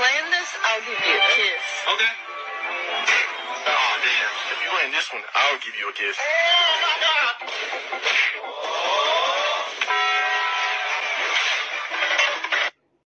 land this, I'll give you a kiss. Okay. Oh damn! If you land this one, I'll give you a kiss.